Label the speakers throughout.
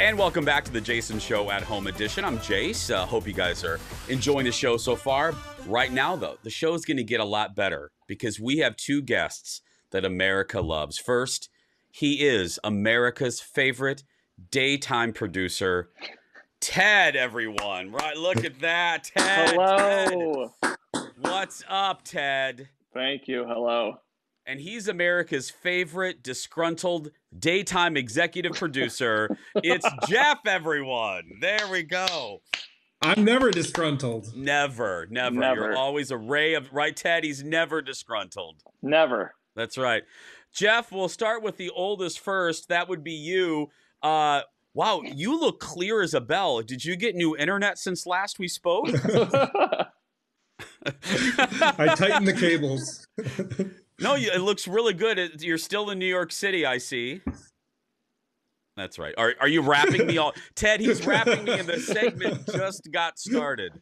Speaker 1: And welcome back to the Jason Show at Home Edition. I'm Jace. Uh, hope you guys are enjoying the show so far. Right now, though, the show is going to get a lot better because we have two guests that America loves. First, he is America's favorite daytime producer, Ted. Everyone, right? Look at that, Ted.
Speaker 2: Hello.
Speaker 1: Ted. What's up, Ted?
Speaker 2: Thank you. Hello.
Speaker 1: And he's America's favorite disgruntled daytime executive producer. it's Jeff, everyone. There we go.
Speaker 3: I'm never disgruntled.
Speaker 1: Never, never,
Speaker 2: Never.
Speaker 1: You're always a ray of right, Ted. He's never disgruntled.
Speaker 2: Never.
Speaker 1: That's right. Jeff, we'll start with the oldest first. That would be you. Uh, wow, you look clear as a bell. Did you get new internet since last we spoke?
Speaker 3: I tightened the cables.
Speaker 1: No, you, it looks really good. It- You're still in New York City, I see. That's right. Are, are you wrapping me all? Ted, he's wrapping me, and the segment just got started.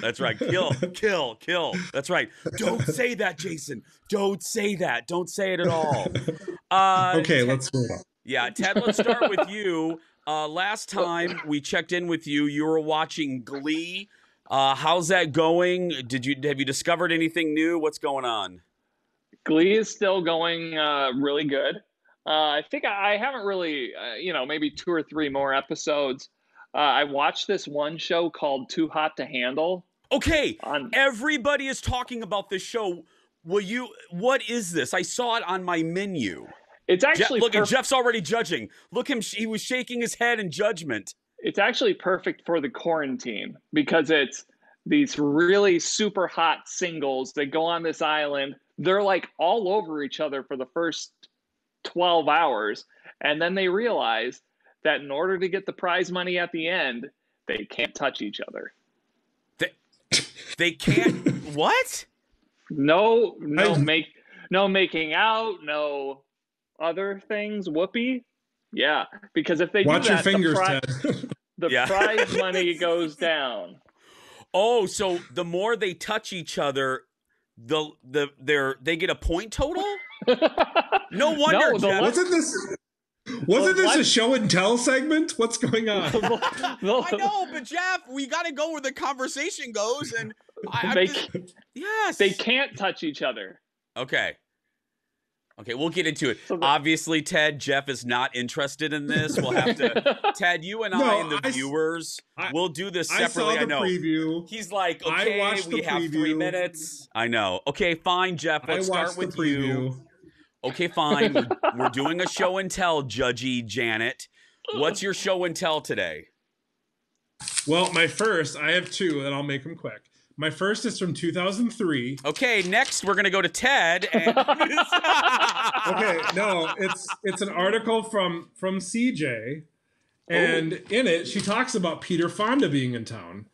Speaker 1: That's right. Kill, kill, kill. That's right. Don't say that, Jason. Don't say that. Don't say it at all. Uh,
Speaker 3: okay,
Speaker 1: Ted-
Speaker 3: let's move on.
Speaker 1: Yeah, Ted, let's start with you. Uh, last time we checked in with you, you were watching Glee. Uh, how's that going? Did you have you discovered anything new? What's going on?
Speaker 2: Glee is still going uh, really good. Uh, I think I, I haven't really, uh, you know, maybe two or three more episodes. Uh, I watched this one show called Too Hot to Handle.
Speaker 1: Okay,
Speaker 2: On
Speaker 1: everybody is talking about this show. Will you? What is this? I saw it on my menu.
Speaker 2: it's
Speaker 1: Je-
Speaker 2: actually
Speaker 1: look, and Jeff's already judging. Look him; he was shaking his head in judgment.
Speaker 2: it's actually perfect for the quarantine because it's these really super hot singles that go on this island. They're like all over each other for the first 12 hours. And then they realize that in order to get the prize money at the end, they can't touch each other.
Speaker 1: They they can't. what?
Speaker 2: No, no
Speaker 3: I-
Speaker 2: make, no making out, no other things. Whoopee. Yeah, because if they
Speaker 3: Watch
Speaker 2: do
Speaker 3: your fingers,
Speaker 2: the, pri-
Speaker 3: Ted.
Speaker 2: the
Speaker 1: Yeah.
Speaker 2: prize money goes down.
Speaker 1: Oh, so the more they touch each other, the the they're they get a point total. No wonder,
Speaker 2: No, the
Speaker 1: Jeff.
Speaker 3: wasn't this wasn't this a show and tell segment? What's going on?
Speaker 1: I know, but Jeff, we got to go where the conversation goes, and I, I'm
Speaker 2: They
Speaker 1: just- yes,
Speaker 2: they can't touch each other.
Speaker 1: Okay. Okay, we'll get into it.
Speaker 2: So
Speaker 1: Obviously, Ted, Jeff is not interested in this. We'll have to, Ted, you and I and the
Speaker 3: I s-
Speaker 1: viewers,
Speaker 3: I-
Speaker 1: we'll do this
Speaker 3: I saw
Speaker 1: separately. I,
Speaker 3: the
Speaker 1: know.
Speaker 3: preview.
Speaker 1: He's like,
Speaker 3: I
Speaker 1: okay,
Speaker 3: watched
Speaker 1: we
Speaker 3: the
Speaker 1: have three minutes. I know. Okay, fine, Jeff. Let's
Speaker 3: watched
Speaker 1: start
Speaker 3: the
Speaker 1: with you.
Speaker 3: preview.
Speaker 1: Okay, fine. We're, we're doing a show and tell, Judgy Janet. What's your show and tell today?
Speaker 3: Well, my first, I have two, and I'll make them quick. My first is from 2003.
Speaker 1: Okay, next we're gonna go to Ted. And
Speaker 3: Okay, no, it's it's an article from from CJ, and oh. in it she talks about Peter Fonda being in town,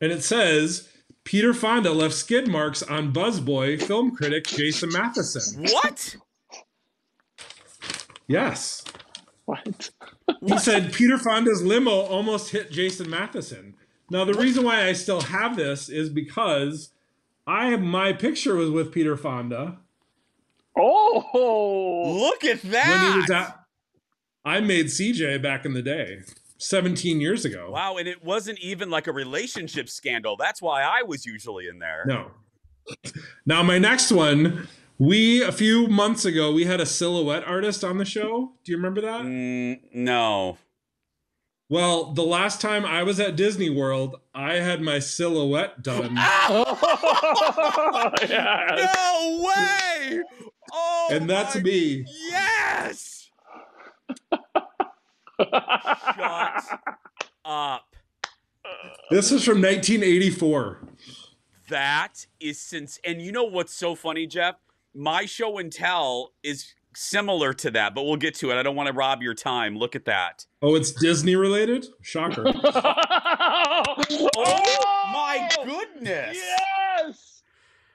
Speaker 3: and it says Peter Fonda left skid marks on Buzzboy film critic Jason Matheson.
Speaker 1: what?
Speaker 3: Yes,
Speaker 2: What?
Speaker 3: he said Peter Fonda's limo almost hit Jason Matheson. Now the reason why I still have this is because I my picture was with Peter Fonda
Speaker 2: Oh,
Speaker 1: Look at that!
Speaker 3: when he was at. I made CJ back in the day, 17 years ago.
Speaker 1: Wow, and it wasn't even like a relationship scandal. That's why I was usually in there.
Speaker 3: No. Now my next one, we a few months ago we had a silhouette artist on the show. Do you remember that?
Speaker 1: Mm, no.
Speaker 3: Well, the last time I was at Disney World, I had my silhouette done.
Speaker 2: Oh, yeah.
Speaker 1: No way! Oh,
Speaker 3: and that's
Speaker 1: my-
Speaker 3: me.
Speaker 1: Yes! Shut up.
Speaker 3: This is from 1984.
Speaker 1: That is since, and you know what's so funny, Jeff? My show and tell is similar to that, but we'll get to it. I don't want to rob your time. Look at that.
Speaker 3: Oh, it's Disney related? Shocker.
Speaker 1: Oh, my oh! goodness!
Speaker 2: Yes.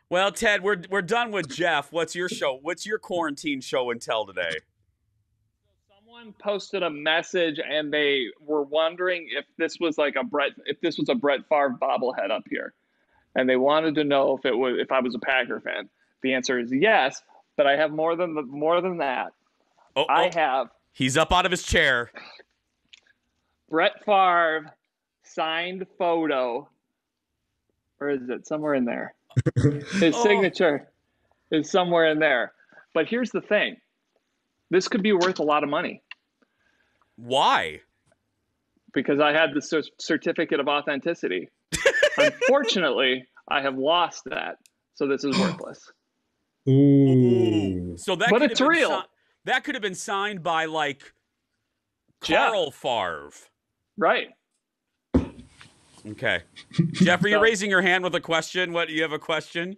Speaker 1: Well, Ted, we're we're done with Jeff. What's your show? What's your quarantine show and tell today?
Speaker 2: Someone posted a message and they were wondering if this was like a Brett, if this was a Brett Favre bobblehead up here, and they wanted to know if it was if I was a Packer fan. The answer is yes, but I have more than the, more than that.
Speaker 1: Oh,
Speaker 2: I
Speaker 1: oh,
Speaker 2: have
Speaker 1: he's up out of his chair.
Speaker 2: Brett Favre signed photo. Or is it somewhere in there? His
Speaker 1: Oh.
Speaker 2: signature is somewhere in there. But here's the thing this could be worth a lot of money
Speaker 1: Why?
Speaker 2: because I had the cer- certificate of authenticity. Unfortunately, I have lost that. So this is worthless.
Speaker 3: Ooh.
Speaker 1: So that
Speaker 2: But
Speaker 1: could
Speaker 2: it's
Speaker 1: have
Speaker 2: real.
Speaker 1: si- that could have been signed by like
Speaker 2: Jeff.
Speaker 1: Carl Favre.
Speaker 2: Right.
Speaker 1: Okay. Jeff, are you
Speaker 2: So-
Speaker 1: raising your hand with a question? What you have a question?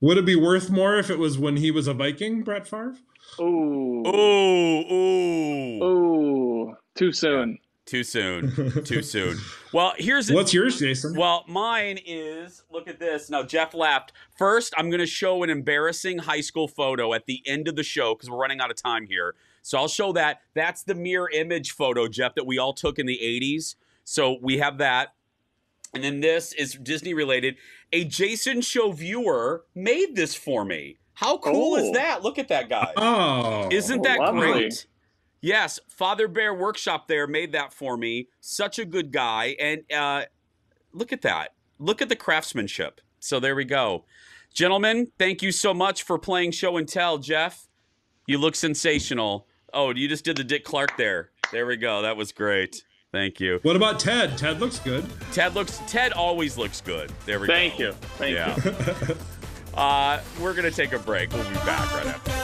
Speaker 3: Would it be worth more if it was when he was a Viking, Brett Favre?
Speaker 2: Ooh.
Speaker 1: Ooh, ooh.
Speaker 2: Ooh. Too soon.
Speaker 1: Too soon. Too soon. Well, here's
Speaker 3: What's yours, Jason?
Speaker 1: Well, mine is look at this. Now, Jeff laughed. First, I'm going to show an embarrassing high school photo at the end of the show because we're running out of time here. So I'll show that. That's the mirror image photo, Jeff, that we all took in the 80s. So we have that. And then this is Disney related. A Jason Show viewer made this for me. How cool is
Speaker 2: Oh.
Speaker 1: that? Look at that guy.
Speaker 3: oh.
Speaker 1: Isn't that
Speaker 2: lovely.
Speaker 1: great? Yes, Father Bear Workshop there made that for me. Such a good guy. And uh, look at that. Look at the craftsmanship. So there we go. Gentlemen, thank you so much for playing show and tell. Jeff, you look sensational. Oh, you just did the Dick Clark there. There we go. That was great. Thank you.
Speaker 3: What about Ted? Ted looks good.
Speaker 1: Ted looks Ted always looks good. There we
Speaker 2: Thank
Speaker 1: go.
Speaker 2: Thank you. Thank
Speaker 1: yeah.
Speaker 2: you.
Speaker 1: uh, we're gonna take a break. We'll be back right after.